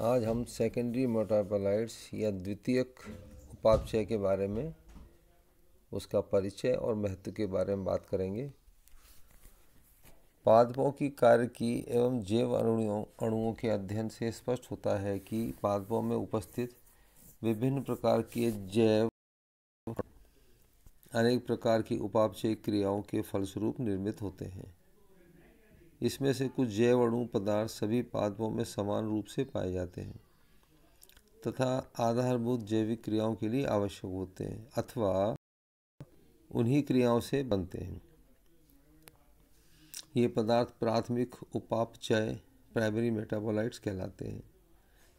आज हम secondary metabolites या द्वितीयक उपापचय के बारे में, उसका परिचय और महत्व के बारे में बात करेंगे। पादपों की कार्य की एवं जैव अणुओं अणुओं के अध्ययन से स्पष्ट होता है कि पादपों में उपस्थित विभिन्न प्रकार के जैव अनेक प्रकार की उपापचय क्रियाओं के फलस्वरूप निर्मित होते हैं। इसमें से कुछ जैव अणु पदार्थ सभी पादपों में समान रूप से पाए जाते हैं तथा आधारभूत जैविक क्रियाओं के लिए आवश्यक होते हैं अथवा उन्हीं क्रियाओं से बनते हैं। ये पदार्थ प्राथमिक उपापचय प्राइमरी मेटाबोलाइट्स कहलाते हैं।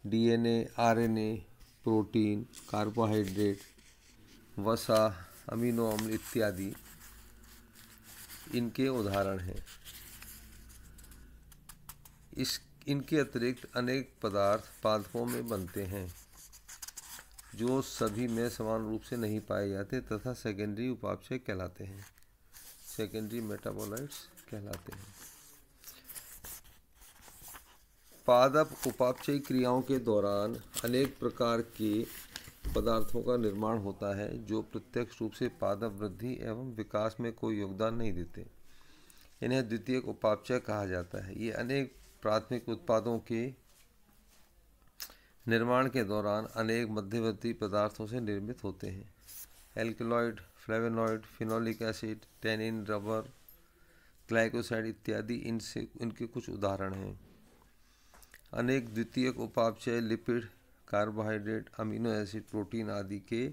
डीएनए, आरएनए, प्रोटीन कार्बोहाइड्रेट वसा अमीनो अम्ल इत्यादि इनके उदाहरण हैं। इस, इनके अतिरिक्त अनेक पदार्थ पादपों में बनते हैं, जो सभी में समान रूप से नहीं पाए जाते तथा सेकेंडरी उपापचय कहलाते हैं। सेकेंडरी मेटाबोलाइट्स कहलाते हैं। पादप उपापचय क्रियाओं के दौरान अनेक प्रकार के पदार्थों का निर्माण होता है, जो प्रत्यक्ष रूप से पादप वृद्धि एवं विकास में कोई योगदान नहीं देते। इन्हें द्वितीय उपापचय कहा जाता है। ये अनेक प्राथमिक उत्पादों के निर्माण के दौरान अनेक मध्यवर्ती पदार्थों से निर्मित होते हैं। Alkaloid flavonoid phenolic acid, tannin, rubber, glycoside इत्यादि इनसे, इनके कुछ उदाहरण हैं। अनेक द्वितीयक उपापचय lipid, carbohydrate, amino acid, protein आदि के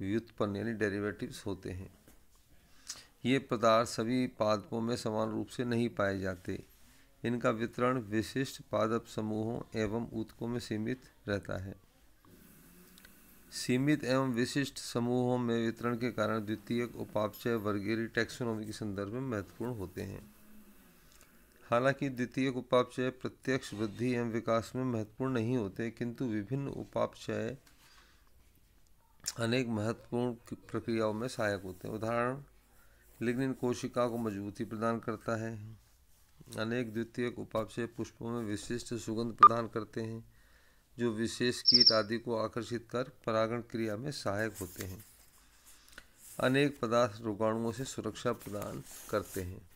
व्युत्पन्न यानी डेरिवेटिव्स होते हैं। ये पदार्थ सभी पादपों में समान रूप से नहीं पाए जाते। इनका वितरण विशिष्ट पादप समूहों एवं ऊतकों में सीमित रहता है। सीमित एवं विशिष्ट समूहों में वितरण के कारण द्वितीय उपापचय वर्गीय टैक्सोनॉमी के संदर्भ में महत्वपूर्ण होते हैं। हालाँकि द्वितीय उपापचय प्रत्यक्ष वृद्धि एवं विकास में महत्वपूर्ण नहीं होते, किंतु विभिन्न उपापचय अनेक महत्वपूर्ण प्रक्रियाओं में सहायक होते हैं। उदाहरण, लिग्निन कोशिका को मजबूती प्रदान करता है। अनेक द्वितीय उपापचय पुष्पों में विशिष्ट सुगंध प्रदान करते हैं, जो विशेष कीट आदि को आकर्षित कर परागण क्रिया में सहायक होते हैं। अनेक पदार्थ रोगाणुओं से सुरक्षा प्रदान करते हैं।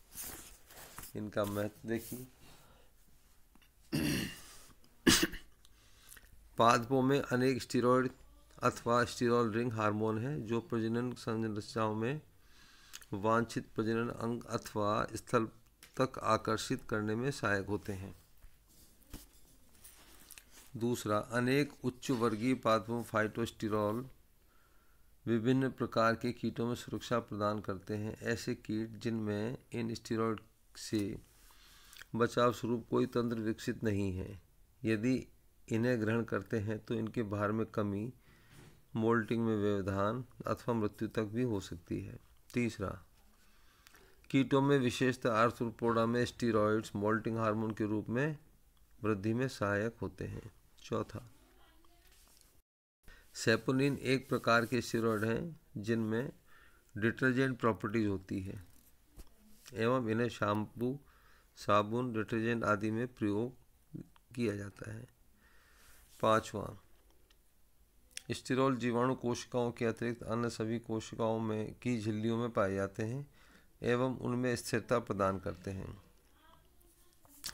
इनका महत्व देखिए। पादपों में अनेक स्टीरोड अथवा स्टीरोल रिंग हार्मोन है, जो प्रजनन संरचनाओं में वांछित प्रजनन अंग अथवा स्थल तक आकर्षित करने में सहायक होते हैं। दूसरा, अनेक उच्च वर्गीय पादपों फाइटोस्टिरॉल विभिन्न प्रकार के कीटों में सुरक्षा प्रदान करते हैं। ऐसे कीट जिनमें इन स्टीरॉयड से बचाव स्वरूप कोई तंत्र विकसित नहीं है। यदि इन्हें ग्रहण करते हैं तो इनके भार में कमी, मोल्टिंग में व्यवधान अथवा मृत्यु तक भी हो सकती है। तीसरा कीटों में विशेषतः आर्थ्रोपोडा में स्टीरॉइड्स मोल्टिंग हार्मोन के रूप में वृद्धि में सहायक होते हैं। चौथा। सेपोनिन एक प्रकार के स्टीरॉयड हैं, जिनमें डिटर्जेंट प्रॉपर्टीज़ होती है, एवं इन्हें शैम्पू, साबुन, डिटर्जेंट आदि में प्रयोग किया जाता है। पांचवा। स्टीरोल जीवाणु कोशिकाओं के अतिरिक्त अन्य सभी कोशिकाओं में की झिल्लियों में पाए जाते हैं एवं उनमें स्थिरता प्रदान करते हैं।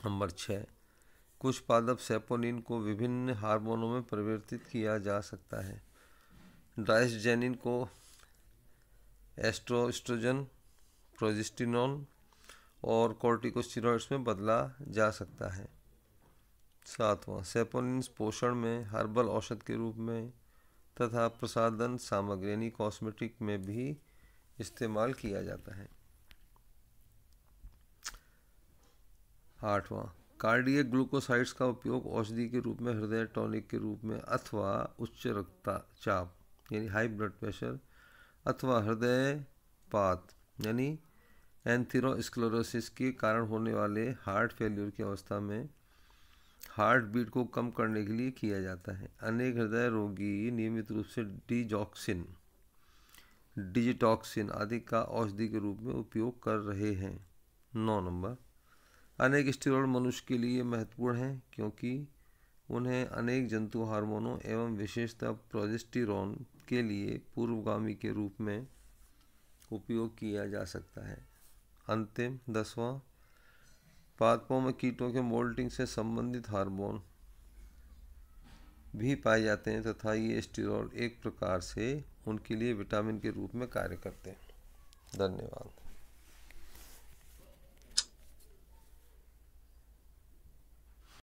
नंबर छः कुछ पादप सेपोनिन को विभिन्न हार्मोनों में परिवर्तित किया जा सकता है। डाइसजेनिन को एस्ट्रोस्ट्रोजन प्रोजेस्टिनोन और कॉर्टिकोस्टेरॉइड्स में बदला जा सकता है। सातवां, सेपोनिन पोषण में हर्बल औषध के रूप में तथा प्रसाधन सामग्री यानी कॉस्मेटिक में भी इस्तेमाल किया जाता है। आठवां कार्डियक ग्लूकोसाइड्स का उपयोग औषधि के रूप में, हृदय टॉनिक के रूप में अथवा उच्च रक्तचाप, यानी हाई ब्लड प्रेशर अथवा हृदय पात, यानी एंथीरोस्क्लेरोसिस के कारण होने वाले हार्ट फेल्यूर की अवस्था में हार्ट बीट को कम करने के लिए किया जाता है। अनेक हृदय रोगी नियमित रूप से डिजॉक्सिन, डिजिटॉक्सिन आदि का औषधि के रूप में उपयोग कर रहे हैं। नौ नंबर अनेक स्टेरॉयड मनुष्य के लिए महत्वपूर्ण हैं, क्योंकि उन्हें अनेक जंतु, हार्मोनों एवं विशेषतः प्रोजेस्टेरॉन के लिए पूर्वगामी के रूप में उपयोग किया जा सकता है। अंतिम, दसवां, पादपों में कीटों के मोल्टिंग से संबंधित हार्मोन भी पाए जाते हैं तथा ये स्टीरॉयड एक प्रकार से उनके लिए विटामिन के रूप में कार्य करते हैं। धन्यवाद।